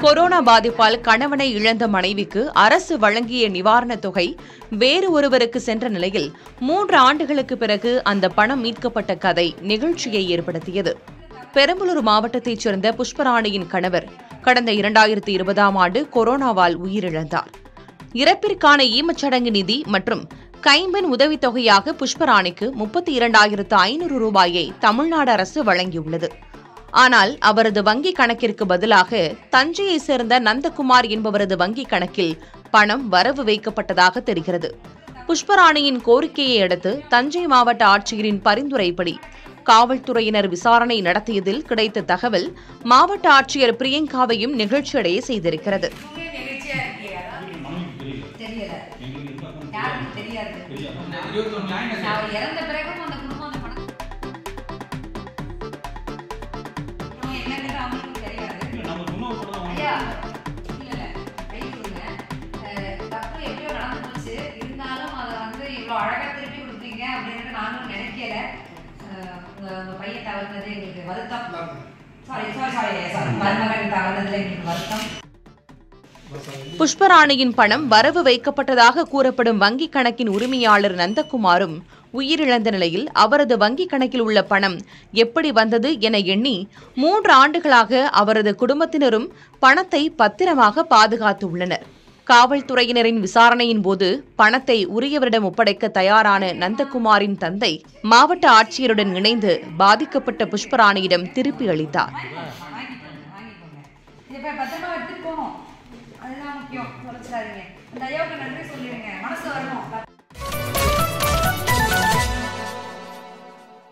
Corona பாதிப்பால் கணவனை இழந்த மனைவிக்கு அரசு வழங்கிய நிவாரணத் தொகை வேறு ஒருவருக்கு சென்ற நிலையில் மூன்று ஆண்டுகளுக்கு பிறகு அந்த பணம் மீட்கப்பட்ட கதை நிகழ்ச்சியை ஏற்படுத்தியது. பெரம்பலூர் மாவட்டத்தைச் சேர்ந்த புஷ்பராணியின் கணவர் கடந்த இரண்டாயிரத்தி இருபதாம் ஆண்டு கொரோனாவால் உயிரிழந்தார். இறப்பிற்கான ஈமச்சடங்கு நிதி மற்றும் கைம்பெண் உதவித்தொகையாக புஷ்பராணிக்கு முப்பத்தி இரண்டாயிரத்து ஐநூறு ரூபாயை தமிழ்நாடு அரசு வழங்கியுள்ளது. ஆனால் அவரது வங்கி கணக்கிற்கு பதிலாக தஞ்சையைச் சேர்ந்த நந்தகுமார் என்பவரது வங்கி கணக்கில் பணம் வரவு வைக்கப்பட்டதாக தெரிகிறது. புஷ்பராணியின் கோரிக்கையை அடுத்து தஞ்சை மாவட்ட ஆட்சியரின் பரிந்துரைப்படி காவல்துறையினர் விசாரணை நடத்தியதில் கிடைத்த தகவல் மாவட்ட ஆட்சியர் பிரியங்காவையும் நிகழ்ச்சியடைய செய்திருக்கிறது. தெரியல தெரியாது? ஐயா இல்ல இல்ல கை கொடுங்க. அஹ், தப்பு எப்படியோ நடந்து போச்சு இருந்தாலும் அதை வந்து இவ்வளோ அழகா திருப்பி கொடுத்தீங்க அப்படின்னு நானும் நினைக்கல. அஹ், உங்க உங்க பையன் தவறுனது எங்களுக்கு வருத்தம். சாரி சாரி சாரி சாரி மருமகன் தவறுனதுல எங்களுக்கு வருத்தம். புஷ்பராணியின் பணம் வரவு வைக்கப்பட்டதாக கூறப்படும் வங்கிக் கணக்கின் உரிமையாளர் நந்தகுமாரும் உயிரிழந்த நிலையில் அவரது வங்கிக் கணக்கில் உள்ள பணம் எப்படி வந்தது என எண்ணி மூன்று ஆண்டுகளாக அவரது குடும்பத்தினரும் பணத்தை பத்திரமாக பாதுகாத்துள்ளனர். காவல்துறையினரின் விசாரணையின் போது பணத்தை உரியவரிடம் ஒப்படைக்க தயாரான நந்தகுமாரின் தந்தை மாவட்ட ஆட்சியருடன் இணைந்து பாதிக்கப்பட்ட புஷ்பராணியிடம் திருப்பி அளித்தார். அதுதான் முக்கியம். தொலைச்சிடாதீங்க இந்த ஐயாவுக்கு நன்றி சொல்லிடுங்க. மனசு வரணும்